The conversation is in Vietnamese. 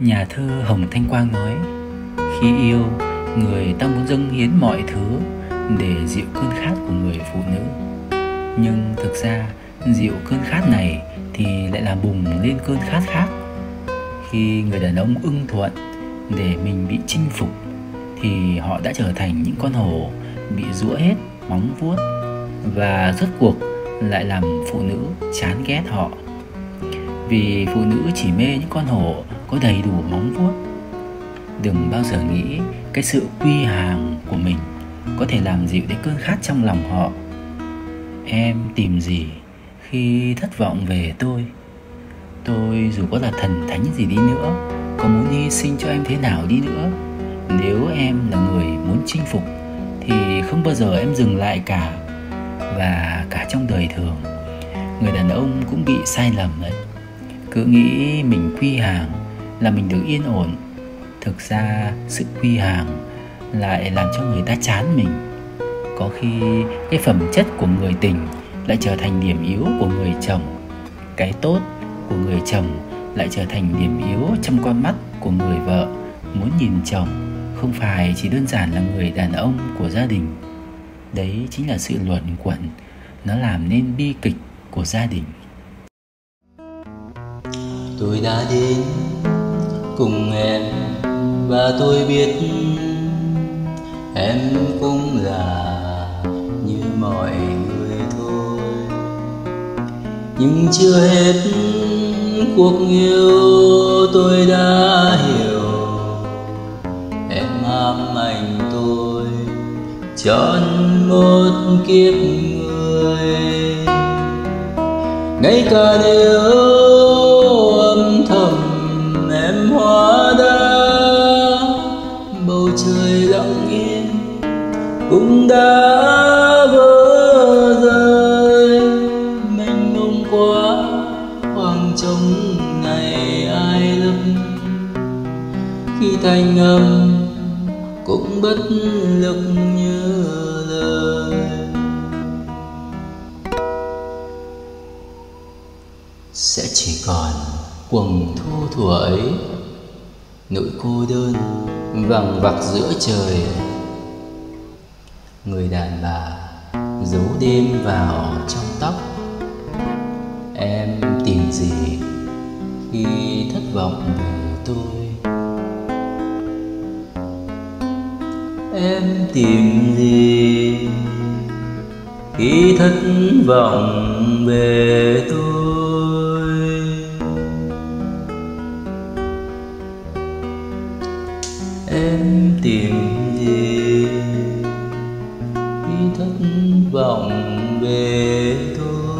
Nhà thơ Hồng Thanh Quang nói Khi yêu, người ta muốn dâng hiến mọi thứ để dịu cơn khát của người phụ nữ. Nhưng thực ra dịu cơn khát này thì lại làm bùng lên cơn khát khác. Khi người đàn ông ưng thuận để mình bị chinh phục Thì họ đã trở thành những con hổ bị rũa hết móng vuốt Và rốt cuộc lại làm phụ nữ chán ghét họ. Vì phụ nữ chỉ mê những con hổ có đầy đủ móng vuốt. Đừng bao giờ nghĩ cái sự quy hàng của mình có thể làm dịu đến cơn khát trong lòng họ. Em tìm gì khi thất vọng về tôi? Tôi dù có là thần thánh gì đi nữa, có muốn hy sinh cho em thế nào đi nữa? Nếu em là người muốn chinh phục, thì không bao giờ em dừng lại cả. Và cả trong đời thường, người đàn ông cũng bị sai lầm đấy. Cứ nghĩ mình quy hàng là mình được yên ổn. Thực ra sự quy hàng lại làm cho người ta chán mình. Có khi cái phẩm chất của người tình lại trở thành điểm yếu của người chồng. Cái tốt của người chồng lại trở thành điểm yếu trong con mắt của người vợ. Muốn nhìn chồng không phải chỉ đơn giản là người đàn ông của gia đình. Đấy chính là sự luẩn quẩn. Nó làm nên bi kịch của gia đình. Tôi đã đến cùng em. Và tôi biết em cũng là như mọi người thôi. Nhưng chưa hết cuộc yêu tôi đã hiểu. Em ham anh tôi, chọn một kiếp người. Ngay cả nếu hoa đã bầu trời lặng yên cũng đã vỡ rơi. Mênh mông quá, khoảng trống ngày ai lấp khi thành âm cũng bất lực như lời. Sẽ chỉ còn quầng thu thuở ấy nỗi cô đơn vằng vặc giữa trời. Người đàn bà giấu đêm vào trong tóc. Em tìm gì khi thất vọng về tôi? Em tìm gì khi thất vọng về tôi? em tìm gì? Khi thất vọng về tôi